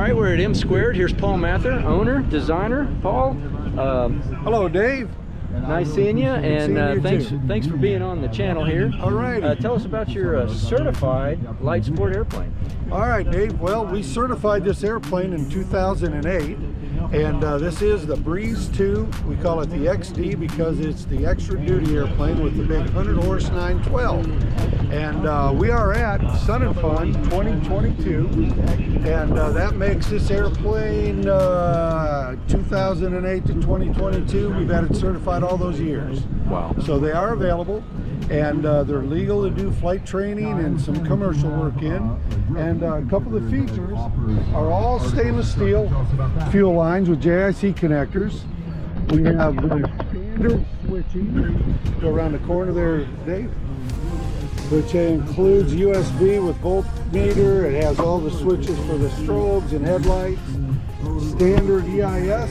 All right, we're at M Squared. Here's Paul Mather, owner, designer. Paul, um, Hello, Dave. nice seeing you, and uh, thanks too. thanks for being on the channel here. All right. Uh, tell us about your uh, certified light sport airplane. All right, Dave. Well, we certified this airplane in 2008, and uh, this is the Breeze 2. We call it the XD because it's the extra duty airplane with the big 100 horse 912. And uh, we are at Sun and Fun 2022, and uh, that makes this airplane uh, 2008 to 2022. We've had it certified all those years. Wow. So they are available and uh, they're legal to do flight training and some commercial work in. And uh, a couple of the features are all stainless steel fuel lines with JIC connectors. We have the standard switching. Go around the corner there, Dave. Which includes USB with voltmeter. It has all the switches for the strobes and headlights. Standard EIS,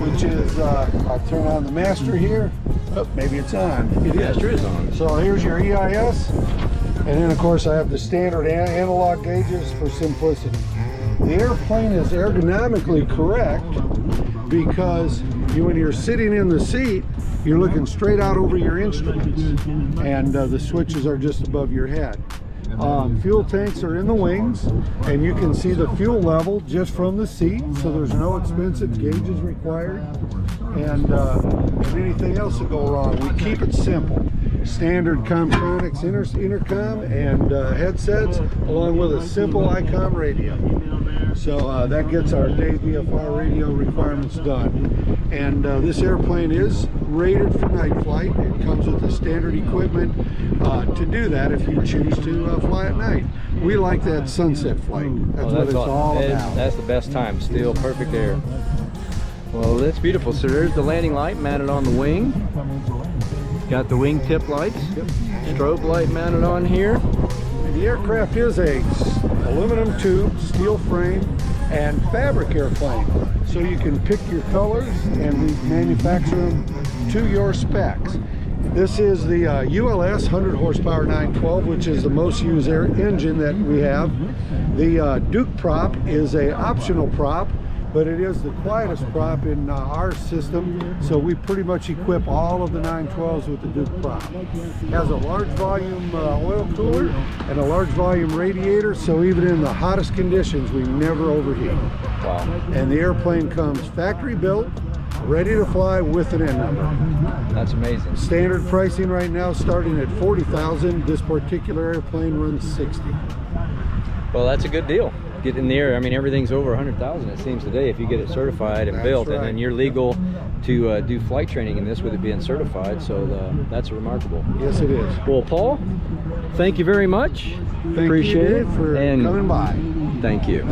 which is, uh, I'll turn on the master here. Oh, maybe it's on. It is. Master is on. So here's your EIS. And then of course I have the standard analog gauges for simplicity. The airplane is ergonomically correct because you, when you're sitting in the seat, you're looking straight out over your instruments. And uh, the switches are just above your head. Um, fuel tanks are in the wings and you can see the fuel level just from the seat so there's no expensive gauges required. And uh, anything else that go wrong we keep it simple standard Comtronics inter intercom and uh, headsets along with a simple ICOM radio so uh, that gets our day VFR radio requirements done. And uh, this airplane is rated for night flight. It comes with the standard equipment uh, to do that if you choose to uh, fly at night. We like that sunset flight. That's Oh, what it's all about. That's the best time. Still perfect air. Well, that's beautiful. So there's the landing light mounted on the wing. Got the wing tip lights. Strobe light mounted on here. The aircraft is a aluminum tube, steel frame, and fabric airplane. So you can pick your colors and we manufacture them to your specs. This is the uh, ULS 100 horsepower 912, which is the most used air engine that we have. The uh, DUC prop is a optional prop, but it is the quietest prop in uh, our system. So we pretty much equip all of the 912s with the DUC prop. It has a large volume uh, oil cooler and a large volume radiator, so even in the hottest conditions, we never overheat. Wow. And the airplane comes factory built, ready to fly with an N number. That's amazing. Standard pricing right now starting at 40,000. This particular airplane runs 60. Well, that's a good deal. Get in the air. I mean, everything's over 100,000 it seems today if you get it certified and That's built, and then you're legal to uh, do flight training in this with it being certified. So uh, that's remarkable. Yes, it is. Well, Paul, thank you very much. Thank Appreciate you, it for and coming by. Thank you.